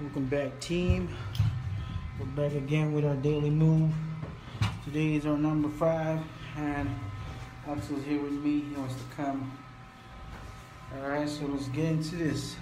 Welcome back, team. We're back again with our daily move. Today is our number five, and Axel's here with me. He wants to come. All right, so let's get into this.